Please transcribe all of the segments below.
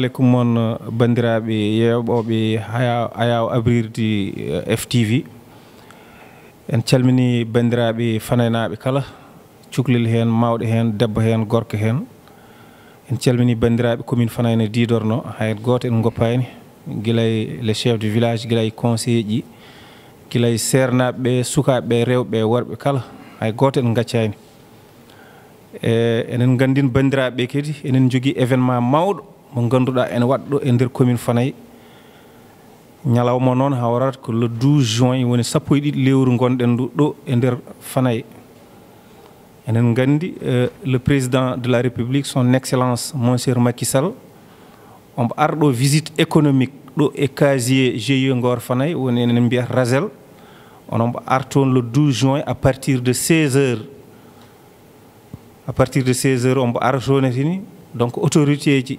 aleykum moon uh, bandiraɓe yewɓoɓe ayaw abrirdi uh, ftv en calmini bandiraɓe fanaynaɓe kala cuklel hen mawɗo hen debbo hen gorko hen en calmini bandiraɓe commune fanayna didorno hay goto en goppani guilay le chef de village guilay e conseiller ji guilay sernaɓeɓe sukaɓeɓe rewɓe worɓe kala hay goto en gaccani e enen gandin bandiraɓe kadi enen jogui événement mawɗo. Mo ganduɗa ene waɗɗo e nder commune fanayi. Ñalawma noon ha warat ko le 12 juin woni sappo e ɗiɗi lewru gonɗen ndu ɗo e nder fanayi. Enen gandi le président de la république son excellence monsieur Macky Sall omo arɗo visite économique ɗo e casier GIE ngor fanayi woni enen mbiyata rasel onombo artoon le 12 juin à partir de 16 heures. À partir de 16 heures ombo aratonetini donc autorité ji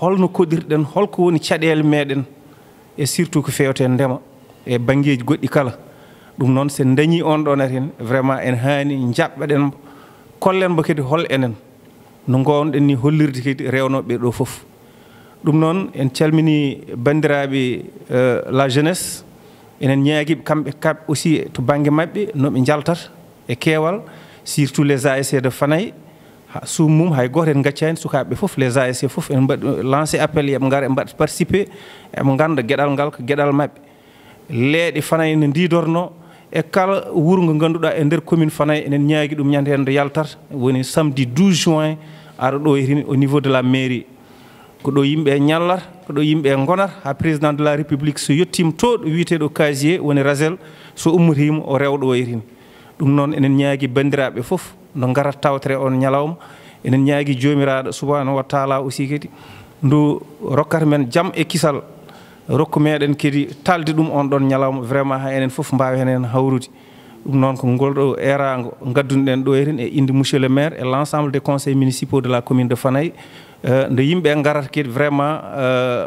holno koɗirɗen holko woni caɗele meɗen e surtout ko fewte e ndema e banggueji goɗɗi kala. Ɗum noon sen dañi on ɗon aten vraiment en hani jaɓɓaɗen kollen mbo kadi hol enen. No gownoɗen ni hollirde kadi rewnoɓe ɗo foof ɗum noon en calmini bandiraɓe euh, la jeunesse enen ñaaguiɓe kamɓe kamɓe aussi to banggue mabɓe noɓe jaltata e keewal surtout les asc de fanaye suum mum hay goto en gaccani sukaɓeɓe foof les asc foof en mbaɗi lancé appel yooɓe gara e mbaɗa participé eɓe ganda gueɗal ngal ko gueɗal mabɓe leeɗe fanayi ne didorno e kala wuuro ngo ganduɗa e nder commune fanayi enen ñaagui ɗum ñande hen nde yaltata. Woni samedi 12 juin ara ɗo hetini au niveau de la mairie. Ko ɗo yimɓe ñallata ko ɗo yimɓe gonata ha président de la république so yettima to ɗo wiyeteɗo casier woni rasel so ummotima o rewɗo e o yetini ɗum noon enen ñaagui bandiraɓe foof no garat tawtere on ñalawma enen ñaagui jomiraɗo subahanahu wa taala aussi kadi ndu rokkata men jaam e kisal rokku meɗen kadi talde ɗum on ɗon ñalawma vraiment ha enen foof mbawi hen hawrude. Ɗum noon ko ngolɗo erago gaddunoɗen ɗo hen e inde monsieur le maire et l' ensemble des conseils municipaux de la commune de fanayi nde yimɓe garata kadi vraiment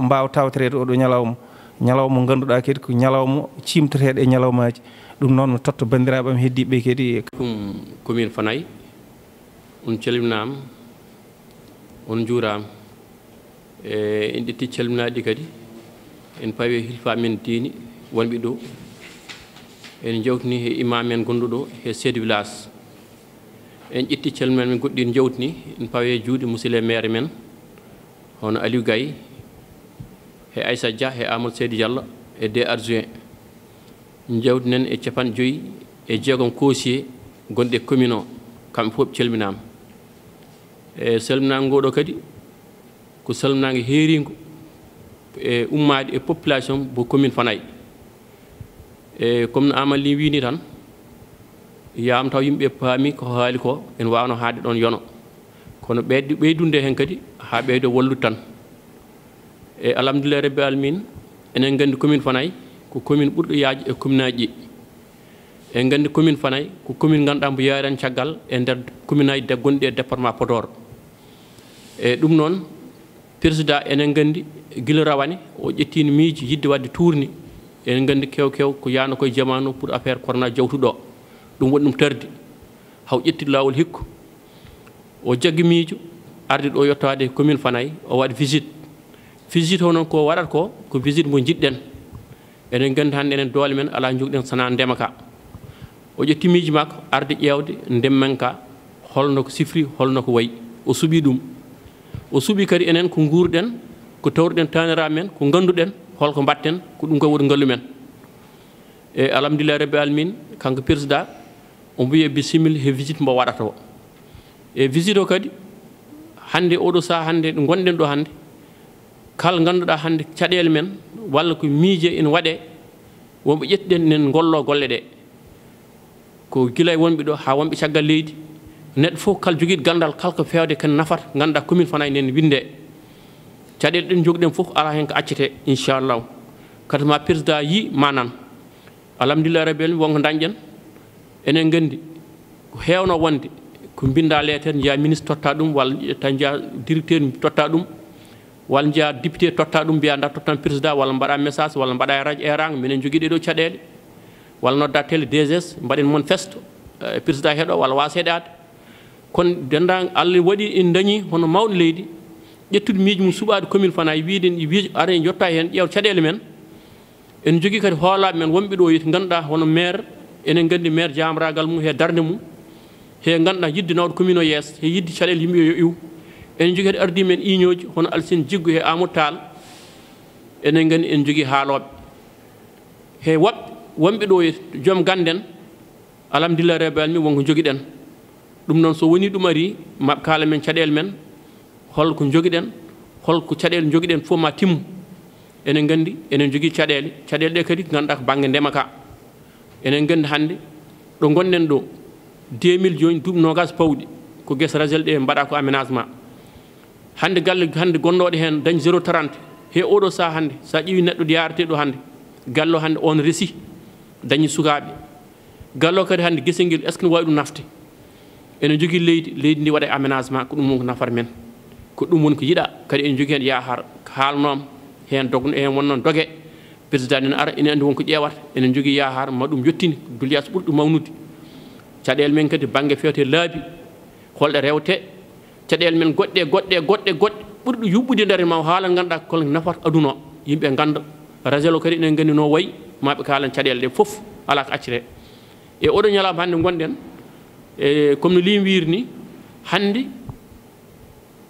mbawa tawtorede oɗo ñalawma ñalawma ganduɗa kadi ko ñalawma cimtoteɗo e ɗum noon mi totta banndiraaɓe am heddiɓe kadi. Ɗum commune fanayi on calminaama on njuuraama e en ɗetti calminaaɗi kadi en pawi e hilfaa men diini wonɓe ɗo. En jawtini he imam en gonɗo he seedi village en ƴetti calminal men goɗɗi en jawtini en pawe juuɗe musid le maire men hono aliou gaye he aissa dia he amadou seydi diallo e de adjoint jawdinen e capan joyi e jeegom kosier gonɗe commune o kamɓe fof ɓe calminama. E salminago ngoɗo kadi ko salminago heeringo e ummade e population mo commune fanayi. E comme no amalli wini tan yam taw yimɓe paami ko haali ko en wawno haade ɗon yono. Kono ɓeydi ɓeydunde hen kadi ha ɓeydo wallude tan. E alhamdulillah rabbi alamina enen gandi commune fanayi ko commune ɓurɗo yaaji e commune aji ɗi. En nganndi commune fanay ko commune ngannduɗaa mbo yaaren caggal e ndeer commune aji gonɗi e département podor. E ɗum noon président enen nganndi gila rawane o ƴettiino miiji yidde waɗde tourni enen nganndi kew kew ko yaano koye jamanu pour affaire corona jawtuɗo o ɗum waɗi ɗum tardi. Haw ƴettide laawol hikku. O jaggi miijo arde ɗo yettowaade commune fanayi o waɗi visite. Visite o noon ko waɗata ko ko visite mo jiɗɗen enen gandi hannde enen doole men alaa jogɗen sana ndema ka o ƴetti ƴettimiiji makko arde ƴeewde ndemmen ka holno ko sifri holno ko wayi. O suɓii ɗum. O suɓii kadi enen ko nguurɗen ko tawruɗen taaniraaɓe men ko ngannduɗen holko mbatten ko ɗum ko woni ngallu men. E alhamdulillah rabbi alamin kanko président o mbiye bisimilla he visite mbo waɗata o. E visite o kadi hannde oɗo saha hannde ɗo gonɗen ɗo hannde kala ngannduɗa hannde caɗeele men walla ko miije ene waɗee wonɓe ƴettuɗen nen ngolloo golle ɗee ko gila e wonɓe ɗo haa wonɓe caggal leydi. Neɗɗo fof kala jogiiɗo ganndal kala ko feewde ken nafata ngannduɗaa commune fana e nen windee. Caɗeele ɗen jogiɗen fof alaa heen ko accetee inchallahu. Kadi ma président yi ma nan. Alhamdulillah rabbi alamin wonko dañƴen enen nganndi ko heewno wonde ko mbinnda leeten jiya ministre totta ɗum walla ƴetta jiya directeur totta ɗum. walla jeeya député totta ɗum mbiya dattotan président walla mbaɗa message walla mbaɗa e radio erang minen jogui ɗeɗo caɗele walla nodda télé dgs mbaɗen manifeste président heeɗo walla wasa heɗade kono denda allah waɗi en dañi hono mawɗo leydi. Ƴettude miijo mum suɓade commune fana e wiide e wiij ara en jotta hen ƴeew caɗele men. En jogui kadi hoolaɓe men wonɓe ɗo yiti ganduɗa hono maire enen gandi maire jamragal mum he darde mum. He ganduɗa yidde nawɗo commune o yeeso he yidde caɗele yimɓe yo iw. enen jogi hade ardi men iñooji hono alsine jiggu he amadou tall enen ngandi en jogii haalooɓe. He woɓɓe wonɓe ɗo e joom ganden alhamdulillah rabbi alamin wonko jogiɗen ɗum noon so woni ɗum ari maɓe kaala men caɗeele men holko jogiɗen holko caɗeele jogiɗen fof ma timmu. Enen nganndi enen jogii caɗeele. Caɗeele ɗe kadi ngannduɗaa ko baŋnge ndema kaa. Enen nganndi hannde ɗo gonɗen ɗo 2000 jooni duuɓi nogas pawɗi ko gese rasel ɗe mbaɗa ko aménagement. hannde galle hannde gonnoɗo heen dañ 0 30 he oɗo saha hannde so a ƴiwi neɗɗo ɗo yarateɗo hannde. Gallo hannde on resi dañi sukaaɓe. Gallo kadi hannde gesel ngel est ce que ne wawi ɗum nafte? Ene jogii leydi leydi ndi waɗa aménagement ko ɗum woni ko nafata men. Ko ɗum woni ko yiɗa kadi ene jogii heen yahar haalnooma heen dogno heen wonnoon doge. Président ene ara ene anndi wonko ƴeewata. Enen jogii yahar ma ɗum yettini duliyas so mawnude. Caɗeele men kadi baŋnge fewte laabi holɗe rewte. caɗele men goɗɗe goɗɗe goɗɗe goɗɗe. Ɓurɗo yuɓɓude nder e ma haala ganduɗa kol nafata aduna. O yimɓe ganda ragel o kadi enen gandi no wayi maɓe kalan caɗele ɗe foof ala ko accete e oɗo ñalama hannde gonɗen e comme no lim wirni hannde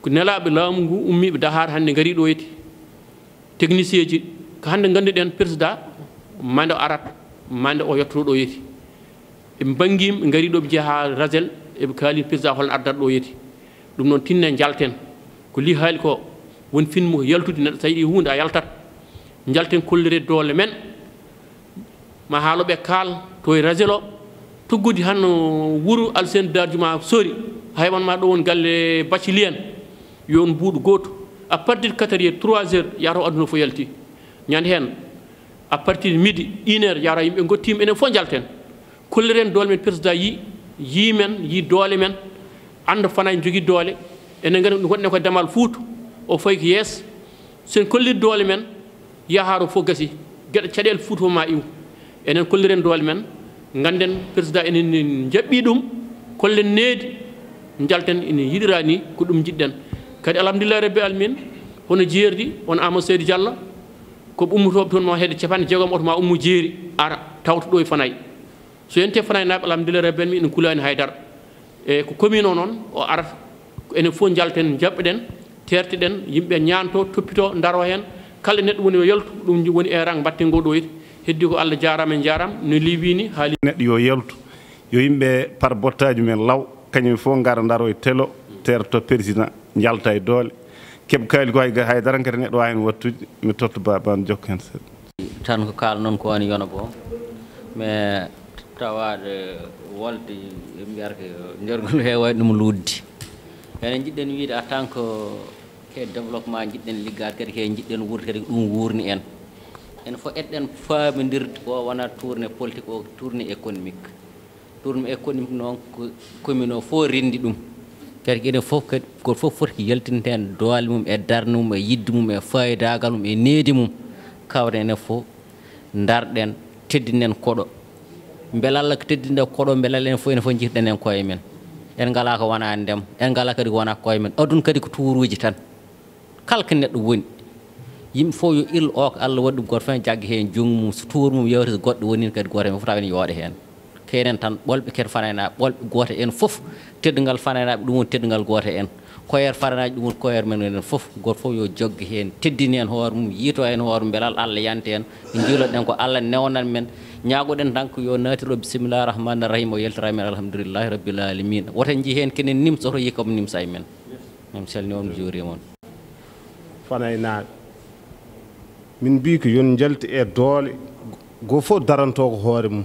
ko nelaɓe laamu ngu ummiɓe dahar hannde gari ɗo yeti. Technicien ji ko hannde ganduɗen président mande o arat mande o yettoto ɗo yeti. Ɓe bangima ɓe gari ɗo ɓe jeeha rasel eɓe kaali président holno ardata ɗo yeti. ɗum noon tinne jalten ko li haali ko woni finmu yaltude neɗɗo so yiɗi hunde a yaltat. Jalten kollire doole men. Ma haaloɓe kaal to e rasel o toggudi han wuro alsene darju ma sori. Haywanma ɗo woni galle bacili en. Yo on mbuuɗo gooto. À partir de quatre heures trois heures yataw aduna fof yalti. Ñande heen à partir de midi une heure yara yimɓe gottima enen fof jalten kolliren doole men président yi yimen yi doole men. annda fana en jogii doole. Enen ngandi ɗo gonɗen ko damal fuutu o fayi ko yees. Sen kolliri doole men yaharo fof gasi. Geɗe caɗeele fuutu fof ma iw enen kolliren doole men ngannden président enen jaɓɓii ɗum kollen needi njalten ene yiɗira ni ko ɗum jiɗɗen kadi alhamdulillahi rabbi alamin hono jeerdi on amadou seydi diallo ko ummotoɓe toon ma heede capanɗe jeegom oto ma ummo jeeri. Ara tawta ɗo e fanayi. So yente fanayi naaɓe alhamdulillah rabbi alamin ene kulaani haydara. e ko commune o noon o arata enen fof jalten jaɓɓeɗen terteɗen yimɓe ñanto toppito daro hen. Kala neɗɗo woni yo yaltu ɗum woni erang mbatten ngo ɗo yiti heddi ko allah jarama en jarama no li wini haali neɗɗo yo yaltu. Yo yimɓe par bottaji men law kañum fof gara daro e telo terto président jalta e doole. Keɓ kaali ko haydara kadi neɗɗo wawi hen wattude mi totta babano jokka hen seeɗa. Tan ko kaala noon ko woni yona bo mais tawade wolde eɓe mbiyata ko jorgol wawi ɗum luddi enen jiɗɗen wiide en tant que ke développement jiɗɗen liggade kadi ke jiɗɗen wurde kadi ko ɗum wurni en. Ene fof eɗɗen famidirde o wona tourné politique o tourné économique. Tourné économique noon ko commune o fof rendi ɗum. Kadi enen fof kadi goto fof foti ko yaltinte hen doole mum e darde mum e yidde mum e fayidagal mum e needi mum. Kawre enen fof darɗen teddinen koɗo. Beela allah ko teddinde koɗo beela enen fof enen fof jiiɗɗen en koye men en ngala ko wona ndem en ngala kadi ko wona koye men aduna kadi ko tuuruji tan kala ko neɗɗo woni yimɓe fof yo il o ko allah waɗi ɗum goto fof jagga hen junggo mum so tuuru mum yewta so goɗɗo woni kadi goto men fof taw ene yooɗa hen kenen tan ɓolɓe kadi fanaynaɓe ɓolɓe goto en foof teddugal fanaynaɓe ɗum woni teddugal goto en koyer faranaji ɗum woni koyer men enen foof goto foof yo jogge hen teddini hen hoore mum yiito hen hoore mum beelal allah yanta hen ɓe jiiloɗen ko allah newnan men ñagoɗen tan ko yo natiro bisimillahi rahmani rahim o yaltira men alhamdulillahi rabbil alamina woten jii hen kenen nimsa oto yikka omo nimsa e men mi salni on mi juurima on fanaynaɓe min mbi ko yon jalti e doole go fof daranto ko hoore mum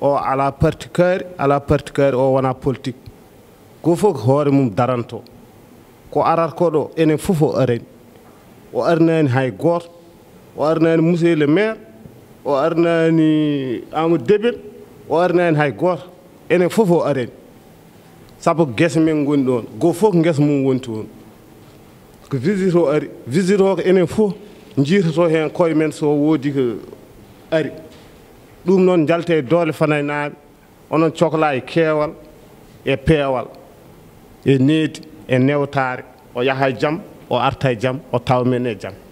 o ala parti kaari ala parti kaari o wona politique go fof ko hoore mum daranto ko arat ko ɗo enen fof o arani o arnani hay goto o arnani monsieur le maire o arnani amadou debel o arnani hay goto enen fof o arani. Saabu guesa men goni ɗon goo fof ko guesa mum woni toon. Ko visite o ari visite o ko enen fof jiitoto hen koye men so woodi ko ari. Ɗum noon jalte doole fanay naaɓe onon cohla e keewal e peewal e needi e newtaare. O yaha e jam o arta e jaam o tawa men e jaam.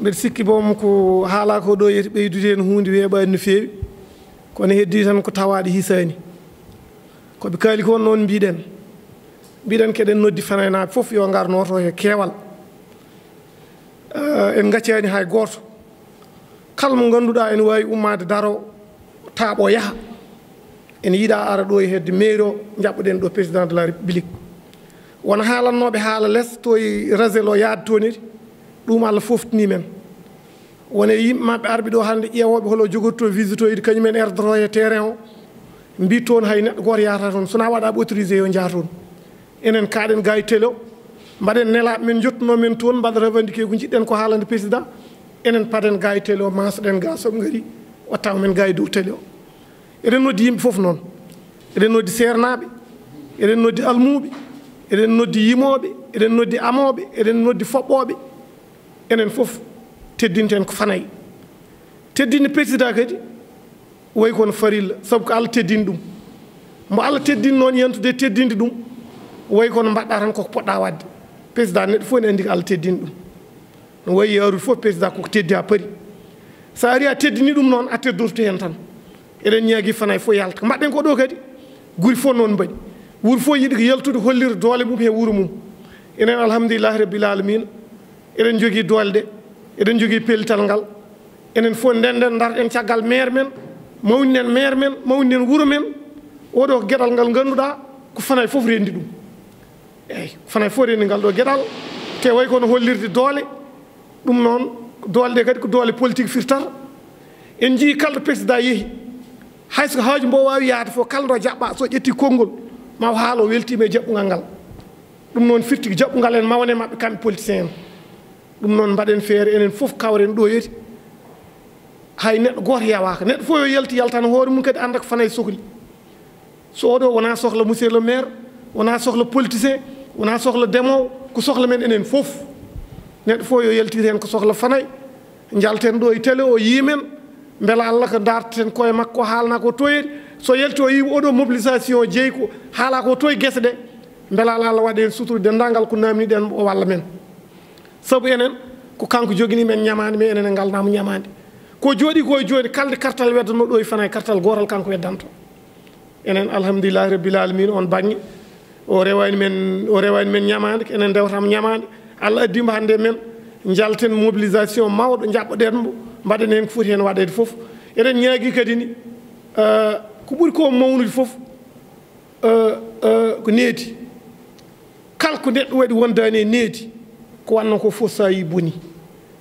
mbeɗa sikki boom ko haala ko ɗo yeti ɓeydude hen hunde weeɓani no feewi. Kono heddi tan ko tawaɗe hisani koɓe kaali ko noon mbiɗen. Mbiɗen keɗen noddi fanaynaɓe foof yo gar noto e keewal. Ah, en gaccani hay goto kala mo ganduɗa ene wawi ummade daro taaɓo yaaha ene yiiɗa ara ɗo e hedde mairie o jaɓɓoɗen ɗo président de la république. Wona haalannoɓe haala less to e rasel o yaade toniri ɗum allah foftini men. Wona yimɓemaɓe arɓe ɗo hannde ƴeewoɓe holo jogotto visite oyide kañumen erdoro e terrain o. Mbi toon hay neɗɗo goto yahata toon. Sona waɗaɓe autorisé yo jaha toon. Enen kaɗen ga e télé o mbaɗen nelaɓe men jottuno men toon, mbaɗa revendiqué ko jiɗɗen ko haalande président. Enen paden ga e télé o masoɗen ga soɓe gaari wattaw men ga e dow télé o. Eɗen noddi yimɓe foof noon. Eɗen noddi sernaɓe, eɗen noddi almuɓe, eɗen noddi yimoɓe, eɗen noddi amoɓe, eɗen noddi foɓɓoɓe. enen fof teddinten ko fanayi teddinde président kadi wayi kono farilla sabu ko allah teddini ɗum. Mbo allah teddini noon yentude teddinde ɗum wayi kono mbaɗɗa tan koko poɗɗa wadde. Président neɗɗo fof ne anndi ko allah teddini ɗum. No wayi yaarude fof président koko teddi ha paari. So ari a teddini ɗum noon a teddorto hen tan. Eɗen ñaagui fanayi fof yalta. Mbaɗɗen ko ɗo kadi guri fof noon mbaɗi. Wuuro fof yiiɗi ko yaltude hollirde doole mum he wuuro mum. Enen alhamdulillahi rabbil alamina eɗen jogii doolde ɗe eɗen jogii pellital ngal. Enen fof ndenden darɗen caggal maire men mawninen maire men mawninen wuro men. Oɗo geɗal ngal ngannduɗaa ko fanay fof renndi ɗum. Eyyi fanay fof renndi ngal ɗo geɗal. Te way kono hollirde doole. Ɗum noon doole ɗe kadi ko doole politique firtata en jii kalɗo président yehi. Hayso haaju mbo waawi yahde fof kala ɗo jaɓɓa so ƴetti konngol ma haalo weltiima e jaɓɓugal ngal. Ɗum noon firti ko jaɓɓugal en mawne mabɓe kamɓe politicien en ɗum noon mbaɗen feere enen fof kawren ɗoyoti hay neɗɗo goto yawaka. Neɗɗo fof yo yalti yaltana hoore mum kadi anda ko fana e sohli. So oɗo wona sohla monsieur le maire wona sohla politicien wona sohla ndemowo ko sohla men enen fof. Neɗɗo fof yo yaltir hen ko sohla fanay. Jalten ɗo e télé o yimen beela allah ko darteten koye makko haalna ko toyeri so yalti o yimi oɗo mobilisation jeeyi ko haala ko toye guese ɗe. Beela allah waɗa hen suturu dendagal ko namniɗen o walla men. sabu enen ko kanko jogini men ñamande mais enen e ngalnamo ñamande. Ko jooɗi koye joni kalde kartal weddanmo ɗo e fana e kartal gotal kanko weddanto. Enen alhamdulillahi rabbil alamina on banggue o rewani men o rewani men ñamande enen dewtama ñamande. Allah addimo hande e men. Jalten mobilisation mawɗo jaɓɓoɗen mo mbaɗen hen ko foti hen waɗede foof eɗen ñaagui kadi ni euh, ko ɓuuri ko mawnude foof euh, euh, ko needi. Kala ko neɗɗo waɗi wondani e needi. ko wanno ko fof sayi boni.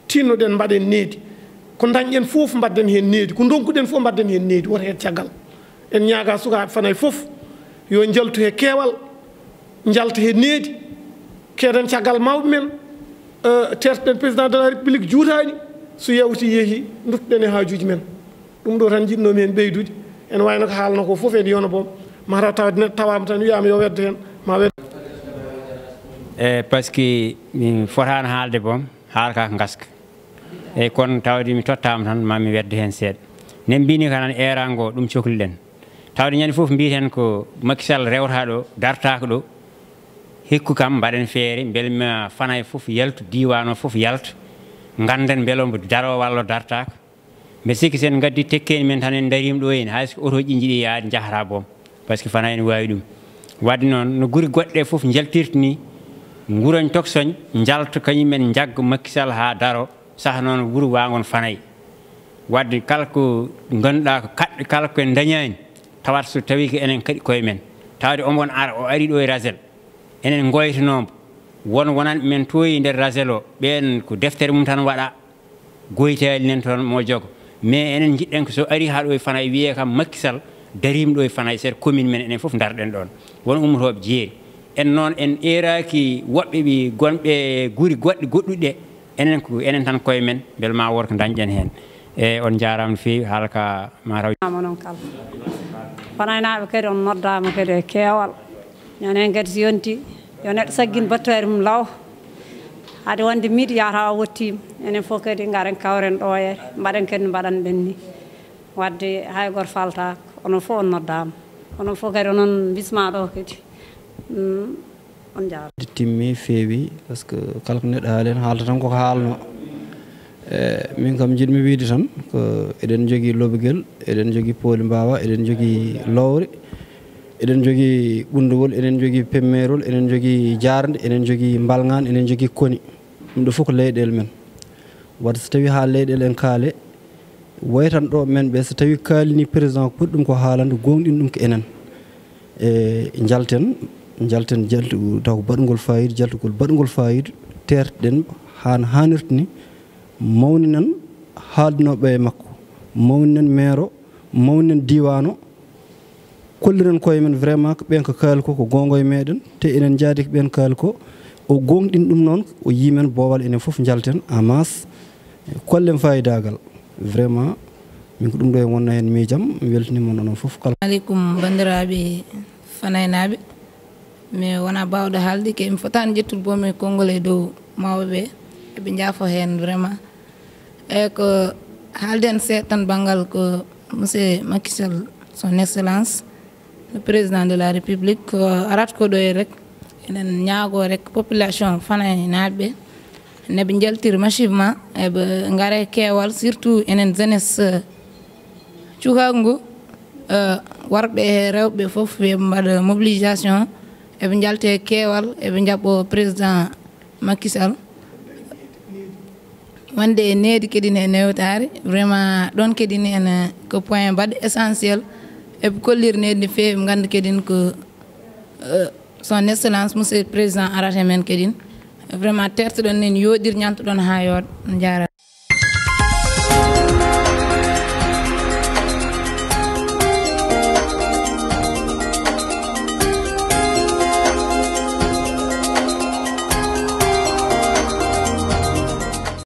Tinnoɗen mbaɗen needi. Ko dañƴen fof mbadden hen needi. Ko donkuɗen fof mbadden hen needi. Woto heen caggal. En ñaaga sukaɓe fana fof. Yo jaltu he keewal jalta he needi. Keeden caggal mawɓe men. Tertoɗen président de la république juutani so yewti yeehi duttuɗen e haajuji men. Ɗum ɗo tan jiɗnomi hen ɓeydude. Ene wayno ko haalno ko fof en yono boom. Mataw tawa neɗɗo tawama tan wiyama yo wedde hen ma wedde Eh, e par ce que mi fotani haalde boom haala ka ko gaska eyyi kono tawde mi tottama tan mami wedde hen seeɗa. Nden mbini ka tan erago ɗum cohliɗen tawde ñande foof mbiten ko makisal rewta ɗo dartaka ɗo hikku kam mbaɗen feere beele ma fana e fof yaltu diwan o fof yalta ganden beele mbo daro walla dartaka mbe sikki sen gaddi tekkeni men tan en darima ɗo hen hayso auto ji jiiɗi yaade jahata boom par ce que fana ene wawi ɗum. Wadde noon no guuri goɗɗe fof jaltirta ni guroñ toksoñ jalta kañumen jagga makkisal ha daro saaha noon wuuro wagon fanayi wadde kala ko ganduɗa ko kaɗɗo kala koye dañani tawat so tawi ko enen kaɗi koye men. Tawde omon ara o ari ɗo e rasel enen goytanombo won wonanɓe men toyi nder rasel o ɓen ko deftere mum tan waɗa. Goytali nen toon mo jogo. Mais enen jiɗɗen ko so ari ha ɗo e fanayi wiye kam makkisal darima ɗo e fanayi seeɗa commune men enen foof darɗen ɗon won ummotoɓe jeeri. En noon en eraki woɓɓe ɓe gonɓe guuri goɗɗe goɗɗuɗe enen ko enen tan koye men. Beel ma wor ko dañƴen heen e on jarama no feewi haala ka mataw ama noon kala. Fanaynaɓe kadi on noddama kadi e keewal kadi so yonti yo neɗɗo saggin battoire mum law. Haade wonde miiɗo yataw a wottima. Enen fof kadi garen kawren ɗoyere mbaɗen kadi no mbaɗan ɓen ni. Wadde hay goto faltaka onon fof on noddama. Onon fof kadi onon bisma ɗo kadi Mm, on jarama timmi feewi par ce que kala ko neɗɗo haali hen haalta tan koko haalno. E min kam jiɗmi wiide tan ko eɗen jogui lobiguel eɗen jogui pooli mbawa eɗen jogui lowre eɗen jogii ɓundugol eɗen jogii pemmerol eɗen jogii jaarde eɗen jogii mbalgan eɗen jogii koni. Ɗum ɗo fof ko leyɗele men. Wadde so tawi ha leyɗele en kaale woytanɗo men ɓe so tawi kaalini président ko pooti ɗum ko haalande gonɗin ɗum ko enen. E jalten jalten jaltu taw baɗgol fayida jaltugol baɗgol fayida terteɗen han hannirta ni mawninen haaldinoɓe e makko mawninan maire o mawninen diwan o kolliren koye men vraiment ko ɓen ko kaali ko ko gongo e meɗen te enen jaadi ko ɓen kaali ko o gonɗin ɗum noon o yimen boowal enen foof jalten en masse kollen fayidagal vraiment min ko ɗum ɗo e wonna hen miijam mi weltanima onon foof kala aleykum bandiraɓe fanaynaɓe mais wona bawɗo haalde ke mi fotani ƴettude bomin konngol e dow mawɓeɓe e eɓe jaafo hen vraiment. Eyyi ko haalde hen seeɗa tan banggal ko monsieur makisal son excellence le président de la république ko arata ko ɗo e rek enen ñaago rek population fana e naaɓeɓe neɓe jaltiri massivement eɓe gaare keewal surtout enen jeunesse cukagu ngu worɓe e rewɓe fof ɓe mbaɗa mobilisation eɓe jalte keewal eɓe jaɓɓo président makisal wonde e needi keɗine e newtare vraiment ɗon keɗini en ko point mbaɗ essentiel. Eɓe kolliri needi no feewi ganda keɗin ko son excellence monsieur président arata men keɗin vraiment tertoɗon nen yoɗir ñantoɗon ha yooɗa jarama